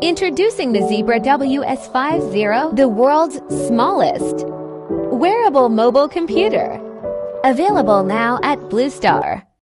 Introducing the Zebra WS50, the world's smallest wearable mobile computer. Available now at Blue Star.